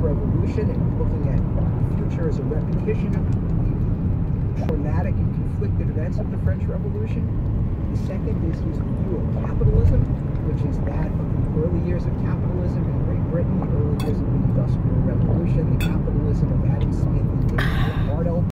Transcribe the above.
Revolution and looking at the future as a repetition of the traumatic and conflicted events of the French Revolution. The second is his view of capitalism, which is that of the early years of capitalism in Great Britain,